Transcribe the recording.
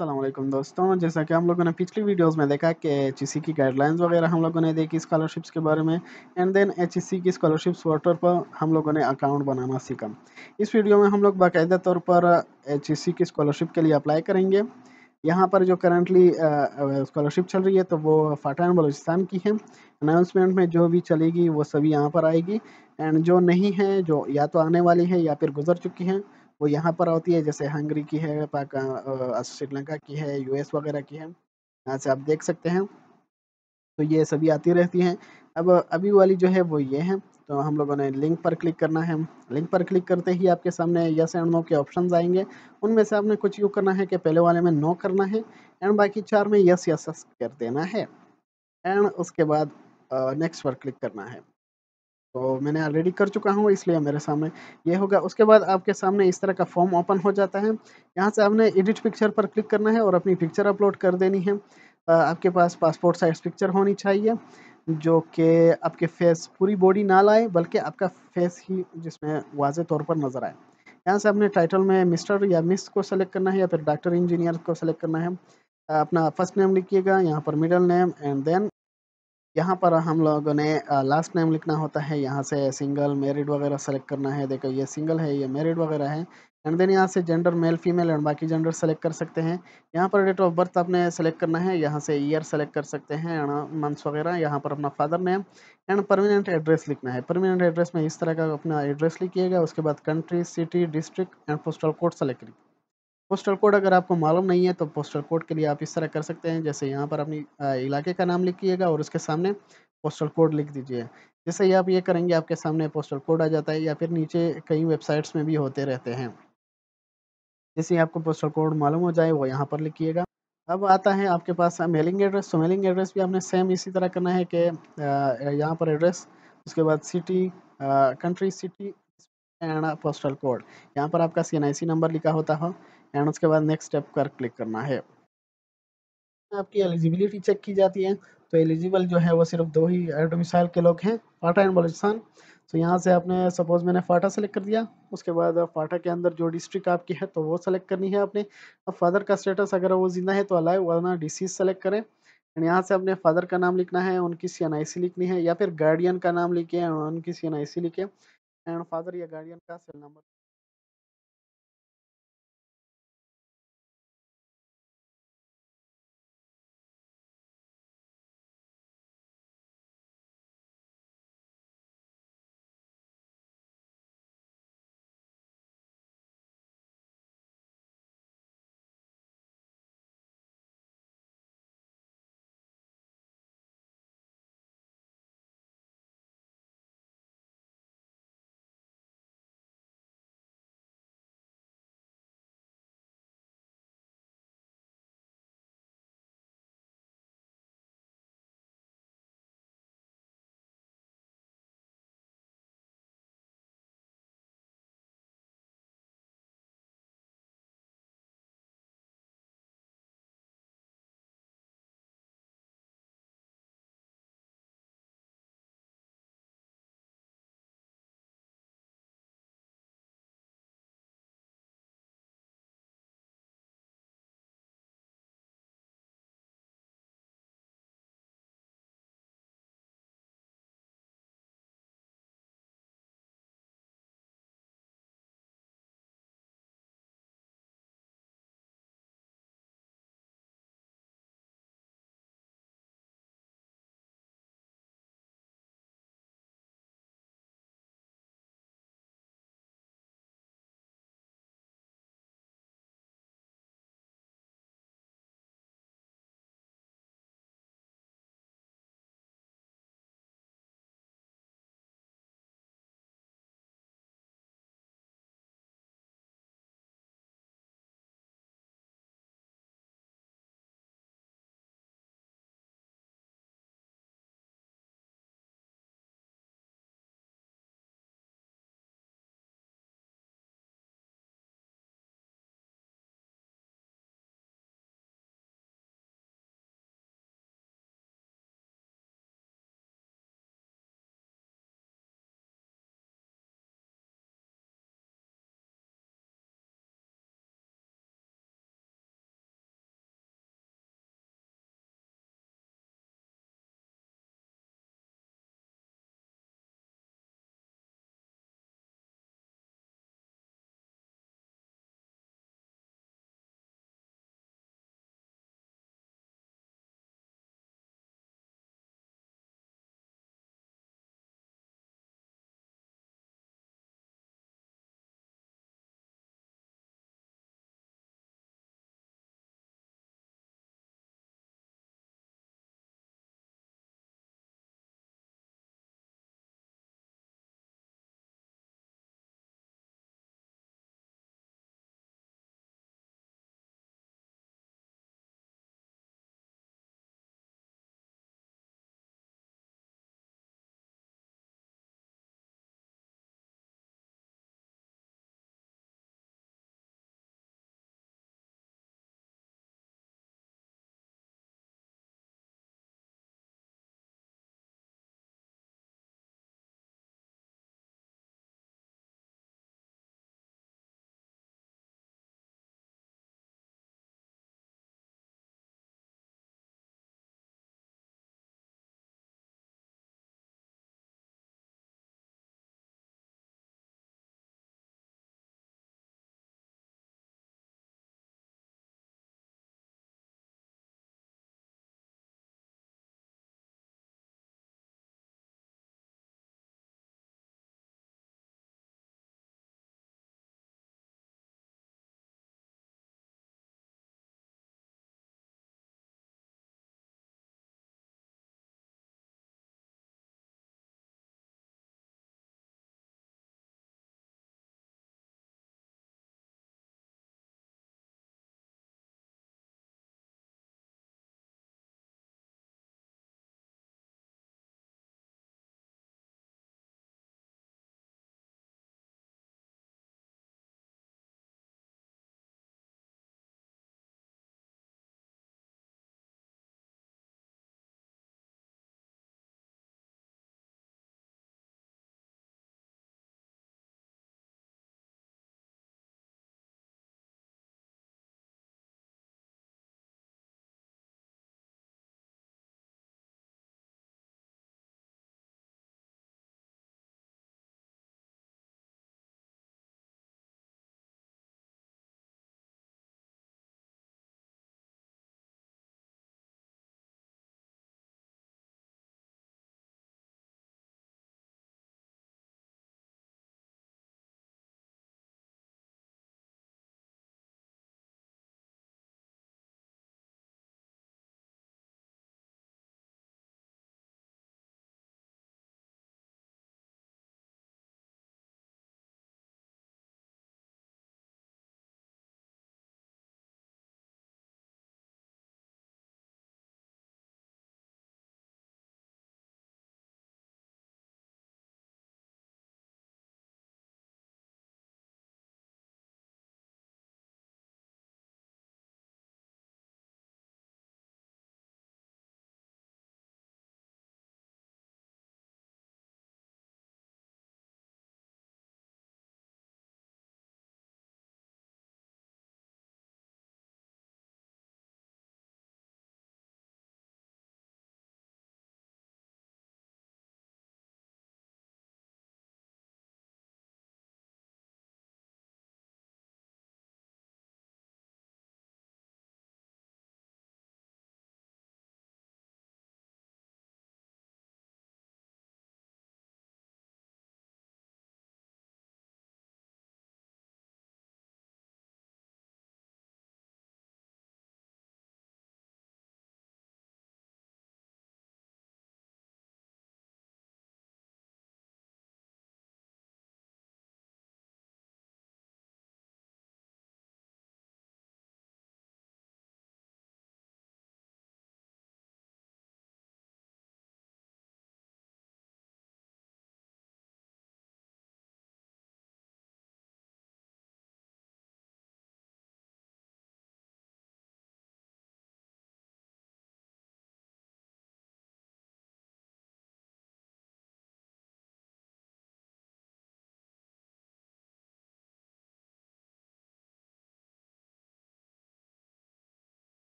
असलम दोस्तों, जैसा कि हम लोगों ने पिछली वीडियोस में देखा कि एच की गाइडलाइंस वगैरह हम लोगों ने देखी स्कॉलरशिप्स के बारे में एंड देन एच की स्कॉलरशिप्स पोर्टल पर हम लोगों ने अकाउंट बनाना सीखा। इस वीडियो में हम लोग बाकायदा तौर पर एच की स्कॉलरशिप के लिए अप्लाई करेंगे। यहाँ पर जो करंटली स्कॉलरशिप चल रही है तो वो फाटा एंड बलोचिस्तान की है। अनाउंसमेंट में जो भी चलेगी, वो सभी यहाँ पर आएगी। एंड जो नहीं है, जो या तो आने वाली है या फिर गुजर चुकी हैं वो यहाँ पर होती है, जैसे हंगरी की है श्रीलंका की है, यूएस वगैरह की है, यहाँ से आप देख सकते हैं। तो ये सभी आती रहती हैं। अब अभी वाली जो है वो ये है तो हम लोगों ने लिंक पर क्लिक करना है। लिंक पर क्लिक करते ही आपके सामने यस एंड नो के ऑप्शन आएँगे। उनमें से आपने कुछ यू करना है कि पहले वाले में नो करना है, एंड बाकी चार में यस यस कर देना है, एंड उसके बाद नेक्स्ट पर क्लिक करना है। तो मैंने ऑलरेडी कर चुका हूँ, इसलिए मेरे सामने ये होगा। उसके बाद आपके सामने इस तरह का फॉर्म ओपन हो जाता है। यहाँ से आपने एडिट पिक्चर पर क्लिक करना है और अपनी पिक्चर अपलोड कर देनी है। आपके पास पासपोर्ट साइज़ पिक्चर होनी चाहिए, जो कि आपके फेस पूरी बॉडी ना लाए, बल्कि आपका फेस ही जिसमें वाज तौर पर नज़र आए। यहाँ से अपने टाइटल में मिस्टर या मिस को सेलेक्ट करना है या फिर डॉक्टर इंजीनियर को सेलेक्ट करना है। अपना फ़र्स्ट नेम लिखिएगा, यहाँ पर मिडल नेम एंड देन यहाँ पर हम लोगों ने लास्ट नेम लिखना होता है। यहाँ से सिंगल मेरिड वगैरह सेलेक्ट करना है। देखो ये सिंगल है, ये मेरिड वगैरह है। एंड देन यहाँ से जेंडर मेल फीमेल एंड बाकी जेंडर सेलेक्ट कर सकते हैं। यहाँ पर डेट ऑफ़ बर्थ आपने सेलेक्ट करना है। यहाँ से ईयर सेलेक्ट कर सकते हैं। एंड मंथ्स वगैरह, यहाँ पर अपना father name and permanent address लिखना है। परमानेंट एड्रेस में इस तरह का अपना एड्रेस लिखिएगा। उसके बाद country city district and postal code select postal code अगर आपको मालूम नहीं है तो पोस्टल कोड के लिए आप इस तरह कर सकते हैं। जैसे यहाँ पर अपनी इलाके का नाम लिखिएगा और उसके सामने पोस्टल कोड लिख दीजिए। जैसे ही आप ये करेंगे, आपके सामने पोस्टल कोड आ जाता है या फिर नीचे कई वेबसाइट्स में भी होते रहते हैं। जैसे आपको पोस्टल कोड मालूम हो जाए, वो यहाँ पर लिखिएगा। अब आता है आपके पास मेलिंग एड्रेस तो मेलिंग एड्रेस भी आपने सेम इसी तरह करना है कि यहाँ पर एड्रेस उसके बाद city country city and postal code यहाँ पर आपका सीएनआईसी नंबर लिखा होता हो। एंड उसके बाद नेक्स्ट स्टेप पर क्लिक करना है। आपकी एलिजिबिलिटी चेक की जाती है। तो एलिजिबल जो है वो सिर्फ़ दो ही मिसाइल के लोग हैं, फाटा एंड बलोचिस्तान। तो यहाँ से आपने सपोज़ मैंने फाटा सेलेक्ट कर दिया, उसके बाद फाटा के अंदर जो डिस्ट्रिक्ट आपकी है तो वो सेलेक्ट करनी है आपने। अब फादर का स्टेटस अगर वो ज़िंदा है तो अलाइव वरना डिसीज सेलेक्ट करें। एंड यहाँ से अपने फादर का नाम लिखना है, उनकी सी एन आई सी लिखनी है, या फिर गार्डियन का नाम लिखे उनकी सी एन आई सी लिखे एंड फादर या गार्डियन का सेल नंबर।